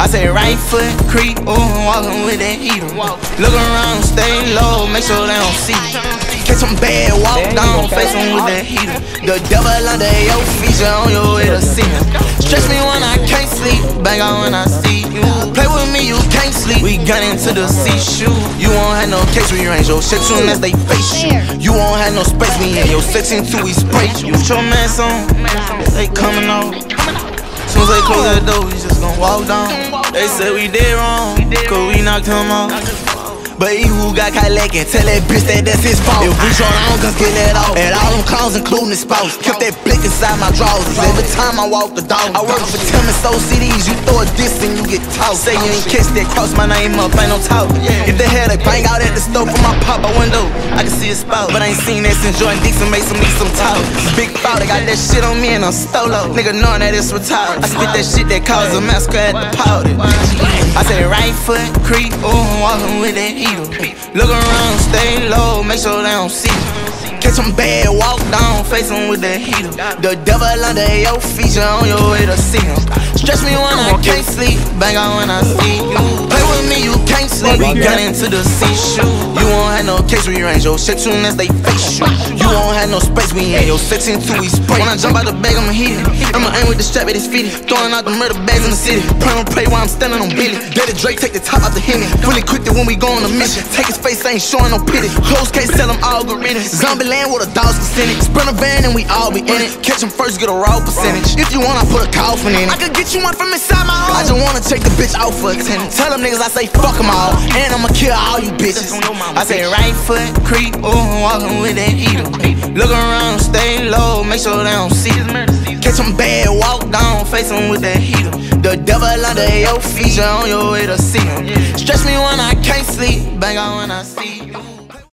I say right foot creep, ooh, I'm walking with that heater. Look around, stay low, make sure they don't see. Catch some bad, walk down, face them with that heater. The devil under your feet, you on your way to see him. Stretch me when I can't sleep, bang out when I see sleep. We gun into the sea shoe. You won't have no case rearrange your shit soon as they face you. You won't have no space, me in your section till we spray you. Put your mask on, they coming out. Soon as they close that door, we just gon' walk down. They said we did wrong, cause we knocked him off. But he who got caught lacking, tell that bitch that that's his fault. If we ah. show down, guns get let off. And all them clowns, including the spouse. Kept that blick inside my drawers. Every time I walk the dog, I work for Tim and Soul CDs. You throw a diss and you get tossed. Say you ain't kissed that, cross my name up, ain't no talk. If they had a bang out at the stove from my pop out window, I can see a spout. But I ain't seen that since Jordan Dixon made some need some talk. Big foul, they got that shit on me and I'm stolo. Nigga knowing that it's retired. I spit that shit that cause a massacre at the powder. I right foot creep, ooh, I'm walking with that heater. Look around, stay low, make sure they don't see. Catch them bad, walk down, face them with the heater. The devil under your feet, you on your way to see him. Stretch me when I can't sleep, bang out when I see you. Play with me, you can't sleep. We gun into the sea shoe. You won't have no case rearrange your shit soon as they face you. You no space, we in your section till we spray. When I jump out the bag, I'ma hit it. I'ma aim with the strap at his feet. Throwing out the murder bags in the city. Pray on pray while I'm standing on Billy. Let the Drake take the top out the Henny. Fully quick that when we go on a mission. Take his face, ain't showing no pity. Close case, tell him algorithms. Zombie land with a dog's percentage. Sprint a van and we all be in it. Catch him first, get a raw percentage. If you want, I put a coffin in it. I could get you one from inside my home. I just wanna take the bitch out for a tenant. Tell them niggas I say fuck them all. And I'ma kill all you bitches. I say right foot creep, ooh, walking with that heater. Look around, stay low, make sure they don't see. Catch them bad, walk down, face them with that heater. The devil under your feet, you on your way to see him. Stretch me when I can't sleep, bang out when I see you.